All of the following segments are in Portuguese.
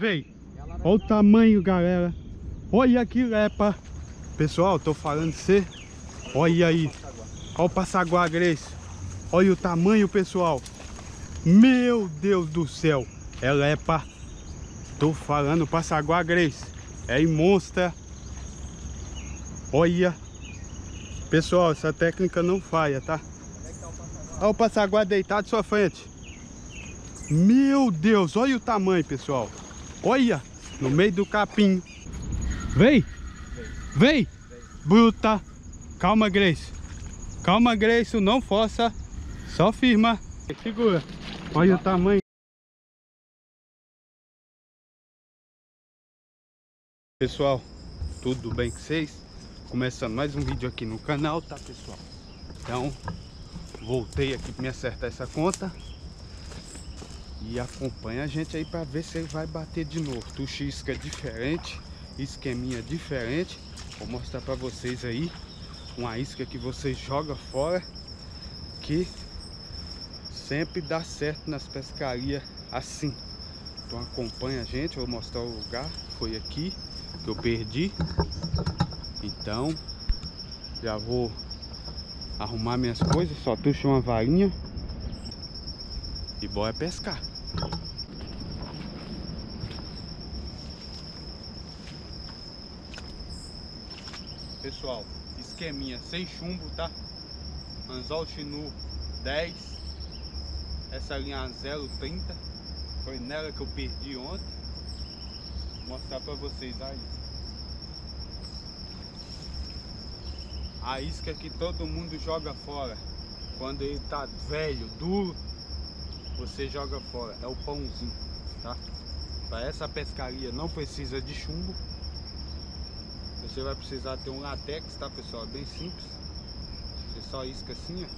Véi, olha o tamanho, galera. Olha que lepa. Pessoal, tô falando de você. Olha aí. Olha o passaguá, Grace. Olha o tamanho, pessoal. Meu Deus do céu. É lepa. Tô falando passaguá, Grace. É monstra. Olha. Pessoal, essa técnica não falha, tá? Olha o passaguá deitado à sua frente. Meu Deus, olha o tamanho, pessoal. Olha, no meio do capim. Vem, vem, bruta. Calma, Grace. Calma, Grace, não força. Só firma. Segura. Olha o tamanho. Pessoal, tudo bem com vocês? Começando mais um vídeo aqui no canal, tá, pessoal? Então, voltei aqui para me acertar essa conta. E acompanha a gente aí para ver se vai bater de novo. Tuxisca diferente, esqueminha diferente. Vou mostrar para vocês aí uma isca que você joga fora que sempre dá certo nas pescarias assim. Então acompanha a gente, vou mostrar o lugar. Foi aqui que eu perdi. Então já vou arrumar minhas coisas, só tuxa uma varinha e bora pescar. Pessoal, esqueminha sem chumbo, tá? Anzol Chinu 10 Essa linha 030 Foi nela que eu perdi ontem. Vou mostrar pra vocês a isca. A isca que todo mundo joga fora Quando ele tá velho, duro Você joga fora É o pãozinho, tá? Para essa pescaria não precisa de chumbo você vai precisar ter um latex, tá pessoal? É bem simples. Você só isca assim, ó.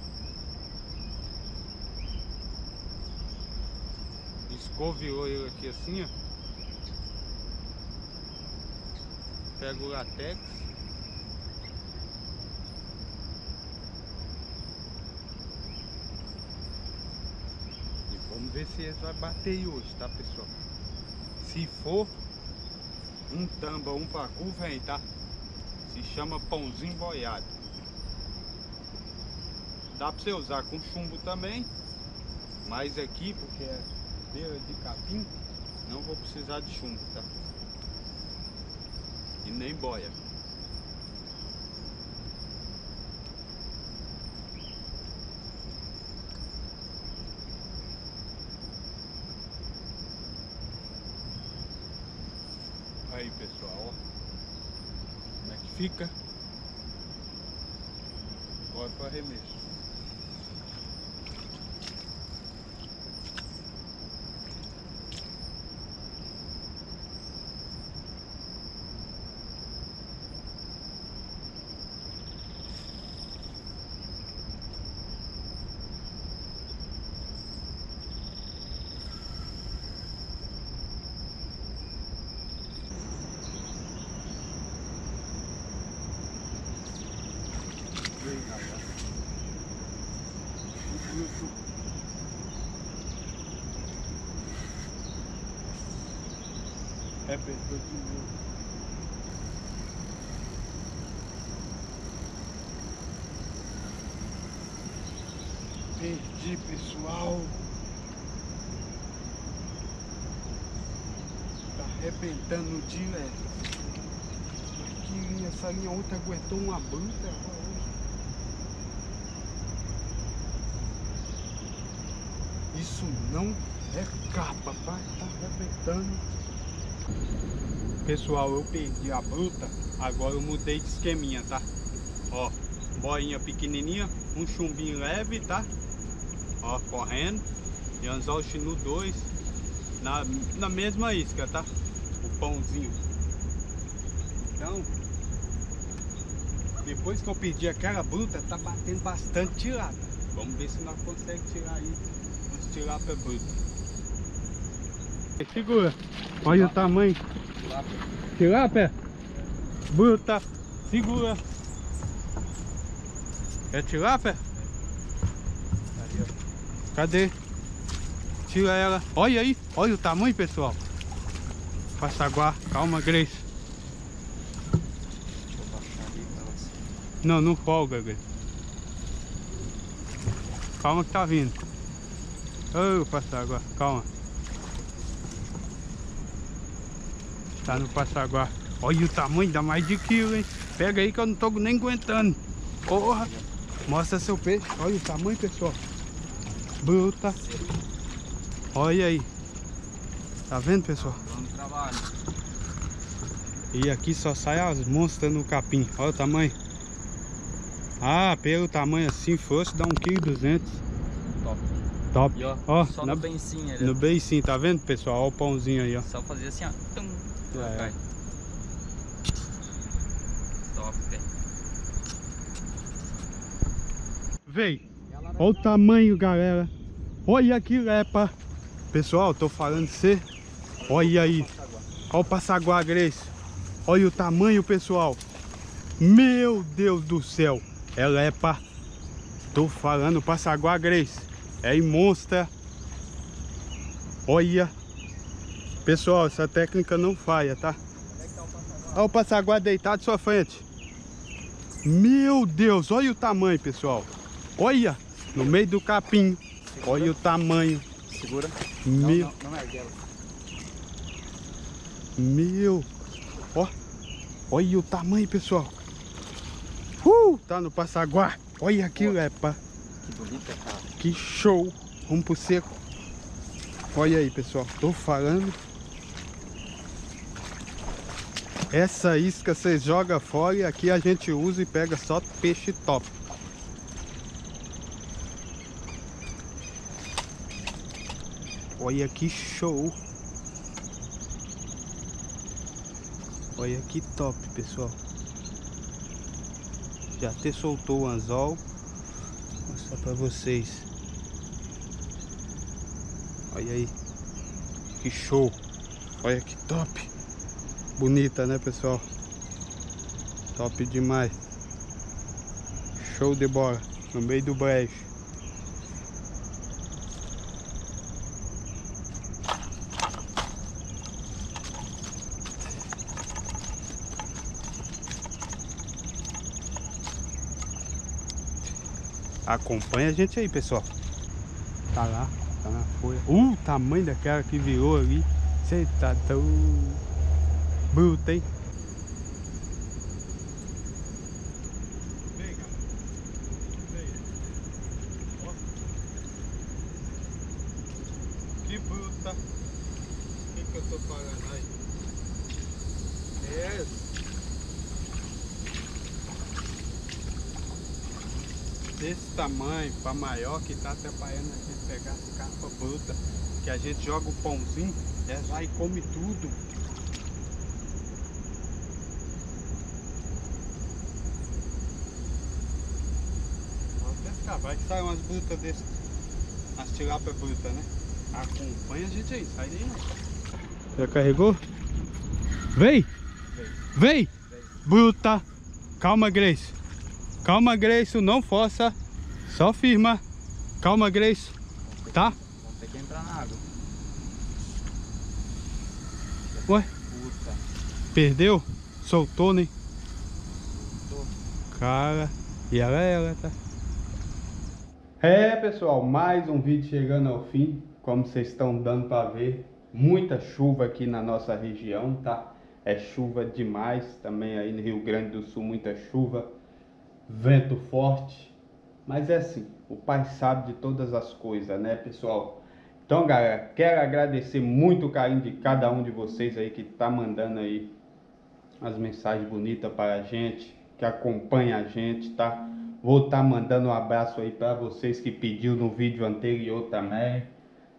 Escovilou ele aqui assim, ó. Pega o latex. E vamos ver se ele vai bater hoje, tá pessoal? Se for, um tamba, um pacu vem, tá? Se chama pãozinho boiado. Dá pra você usar com chumbo também. Mas aqui, porque é de capim, não vou precisar de chumbo, tá? E nem boia. Aí pessoal, ó. Como é que fica? Bora para arremesso. Arrebentou de novo. Perdi, pessoal. Tá arrebentando direto. Aqui, essa linha outra aguentou uma bruta. Isso não é capa, tá? Tá arrebentando. Pessoal, eu perdi a bruta, agora eu mudei de esqueminha, tá? Ó, boinha pequenininha, um chumbinho leve, tá? Ó, correndo. E anzol chinu 2 na, na mesma isca, tá? O pãozinho. Então, depois que eu perdi aquela bruta, tá batendo bastante tirada. Vamos ver se nós conseguimos tirar aí uns tilápia bruta. Segura. Olha o tamanho. Tilápia. Bruta. Segura. É tilápia? Cadê? Tira ela. Olha aí. Olha o tamanho, pessoal. Passaguá. Calma, Grace. Não, não folga, Grace. Calma que tá vindo. Ô, oh, Passaguá, calma. Tá no Passaguá. Olha o tamanho, dá mais de quilo, hein? Pega aí que eu não tô nem aguentando. Porra! Mostra seu peixe. Olha o tamanho, pessoal. Bruta. Olha aí. Tá vendo, pessoal? trabalho. E aqui só sai as monstras no capim. Olha o tamanho. Ah, pelo tamanho assim fosse, dá 1,2 kg. Top. Top. E ó, ó só na, no beicinho ali. No beicinho, tá vendo, pessoal? Olha o pãozinho aí, ó. Só fazer assim, ó. Tum, é. Top, velho. Vem. Olha o tamanho, galera. Olha que lepa. Pessoal, tô falando de você. Olha aí. Olha o passaguá, Grace. Olha o tamanho, pessoal. Meu Deus do céu. É lepa. Tô falando, passaguá, Grace. É monstra. Olha. Pessoal, essa técnica não falha, tá? Olha o passaguá deitado à sua frente. Meu Deus, olha o tamanho, pessoal. Olha, no meio do capim. Olha o tamanho. Segura. Meu. Não, não, não é Meu. Ó. Olha o tamanho, pessoal. Uh, tá no passaguá. Olha aqui, lepa. Que bonita, cara. Que show. Vamos pro seco. Olha aí, pessoal. Tô falando. Essa isca vocês jogam fora e aqui a gente usa e pega só peixe top. Olha que show. Olha que top, pessoal. Já até soltou o anzol. Vou mostrar pra vocês. Olha aí. Que show. Olha que top. Bonita, né, pessoal? Top demais. Show de bola. No meio do brejo. Acompanha a gente aí, pessoal. Tá lá, tá na folha. Uh, o tamanho daquela que virou ali. Você tá tão bruto, hein? Que bruta. O que, que eu tô falando aí? É desse tamanho para maior que tá atrapalhando a gente pegar as capa bruta que a gente joga o pãozinho é vai e come tudo Pescar, vai que sai umas brutas desse as tilápia bruta né acompanha a gente aí, sai daí não já carregou? Vem! Vem! Vem! Bruta! Calma Grace! Calma, Grace, não força. Só firma. Calma, Grace. Tá? Vamos ter que entrar na água. Ué? Puta. Perdeu? Soltou, né? Soltou. Cara. E ela é ela, tá? É, pessoal, mais um vídeo chegando ao fim. Como vocês estão dando para ver, muita chuva aqui na nossa região, tá? É chuva demais, também aí no Rio Grande do Sul, muita chuva vento forte. Mas é assim, o Pai sabe de todas as coisas, né, pessoal? Então, galera, quero agradecer muito o carinho de cada um de vocês aí que tá mandando aí as mensagens bonitas para a gente, que acompanha a gente, tá? Vou estar tá mandando um abraço aí para vocês que pediu no vídeo anterior também.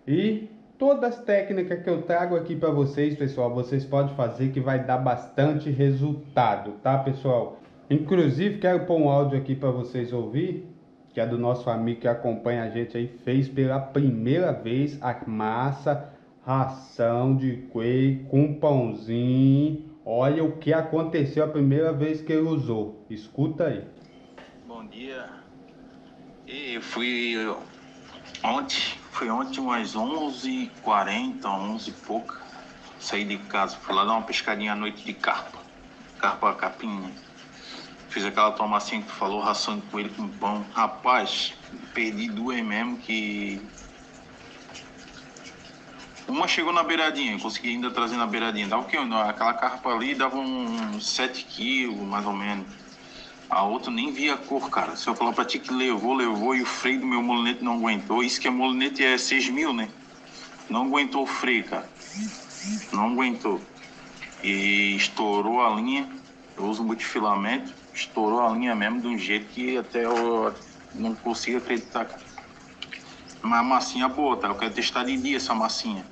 E todas as técnicas que eu trago aqui para vocês, pessoal, vocês podem fazer que vai dar bastante resultado, tá, pessoal? Inclusive, quero pôr um áudio aqui para vocês ouvir, que é do nosso amigo que acompanha a gente aí, fez pela primeira vez a massa ração de coelho com pãozinho. Olha o que aconteceu a primeira vez que ele usou. Escuta aí. Dia. Eu fui ontem, foi ontem umas 11h40, 11 e pouca. Saí de casa, fui lá dar uma pescadinha à noite de carpa. Carpa capinha. Fiz aquela tomacinha que tu falou, ração de coelho com pão. Rapaz, perdi duas mesmo que. Uma chegou na beiradinha, consegui ainda trazer na beiradinha. Dava o quê? Aquela carpa ali dava uns 7 quilos, mais ou menos. A outra nem via a cor, cara. Se eu falar pra ti que levou, levou e o freio do meu molinete não aguentou. Isso que a molinete é 6 mil, né? Não aguentou o freio, cara. Não aguentou. E estourou a linha. Eu uso multifilamento. Estourou a linha mesmo de um jeito que até eu não consigo acreditar, cara. Mas a massinha boa, tá? Eu quero testar de dia essa massinha.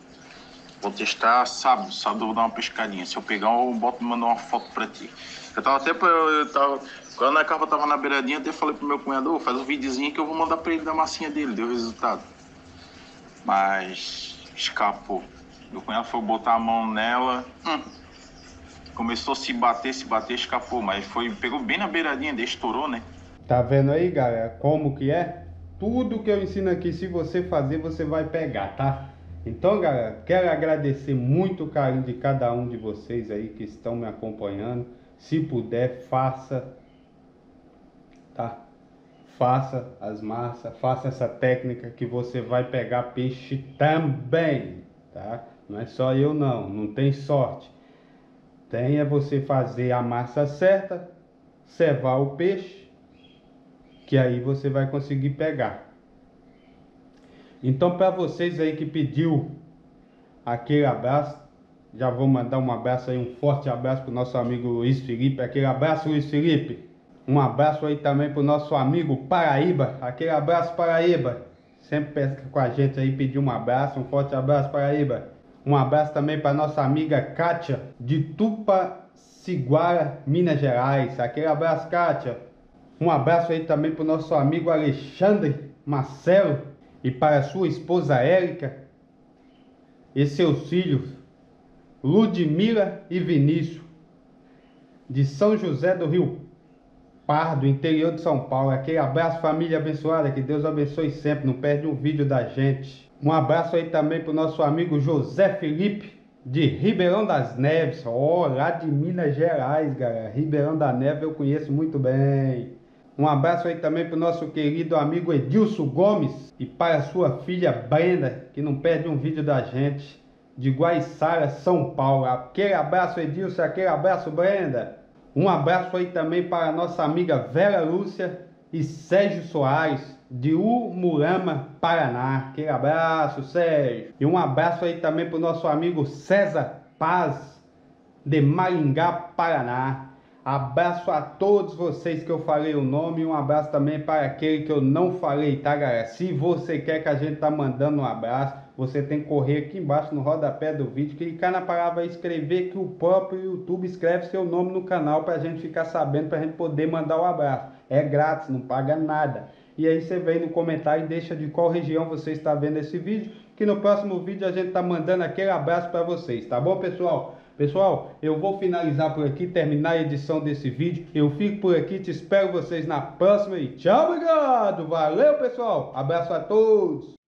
Vou testar sábado. Sábado eu vou dar uma pescadinha. Se eu pegar, eu boto e mando uma foto pra ti. Eu tava até pra. Eu tava, quando a capa tava na beiradinha, até falei pro meu cunhado, faz um videozinho que eu vou mandar pra ele da massinha dele, deu resultado. Mas escapou. Meu cunhado foi botar a mão nela. Hum, começou a se bater, se bater, escapou. Mas foi, pegou bem na beiradinha, estourou, né? Tá vendo aí, galera, como que é? Tudo que eu ensino aqui, se você fazer, você vai pegar, tá? Então, galera, quero agradecer muito o carinho de cada um de vocês aí que estão me acompanhando. Se puder, faça, tá? Faça as massas, faça essa técnica que você vai pegar peixe também, tá? Não é só eu não, não tem sorte. Tem é você fazer a massa certa, cevar o peixe, que aí você vai conseguir pegar. Então, para vocês aí que pediu aquele abraço, já vou mandar um abraço aí, um forte abraço para o nosso amigo Luiz Felipe. Aquele abraço, Luiz Felipe. Um abraço aí também para o nosso amigo Paraíba. Aquele abraço, Paraíba. Sempre pesca com a gente aí, pediu um abraço. Um forte abraço, Paraíba. Um abraço também para nossa amiga Kátia, de Tupaciguara, Minas Gerais. Aquele abraço, Kátia. Um abraço aí também para o nosso amigo Alexandre Marcelo e para sua esposa Érica e seus filhos Ludmila e Vinícius de São José do Rio Pardo, interior de São Paulo. Aquele abraço, família abençoada, que Deus abençoe sempre. Não perde um vídeo da gente. Um abraço aí também para o nosso amigo José Felipe de Ribeirão das Neves, ó, oh, lá de Minas Gerais, galera. Ribeirão da Neve eu conheço muito bem. Um abraço aí também para o nosso querido amigo Edilson Gomes e para sua filha Brenda, que não perde um vídeo da gente, de Guaiçara, São Paulo. Aquele abraço, Edilson, aquele abraço, Brenda. Um abraço aí também para a nossa amiga Vera Lúcia e Sérgio Soares, de Umurama, Paraná. Aquele abraço, Sérgio. E um abraço aí também para o nosso amigo César Paz, de Maringá, Paraná. Abraço a todos vocês que eu falei o nome um abraço também para aquele que eu não falei, tá galera? Se você quer que a gente tá mandando um abraço, você tem que correr aqui embaixo no rodapé do vídeo, clicar na palavra escrever que o próprio YouTube escreve seu nome no canal para a gente ficar sabendo, para a gente poder mandar o um abraço. É grátis, não paga nada. E aí você vem no comentário e deixa de qual região você está vendo esse vídeo, que no próximo vídeo a gente tá mandando aquele abraço para vocês, tá bom pessoal? Pessoal, eu vou finalizar por aqui, terminar a edição desse vídeo. Eu fico por aqui, te espero vocês na próxima e tchau, obrigado! Valeu, pessoal! Abraço a todos!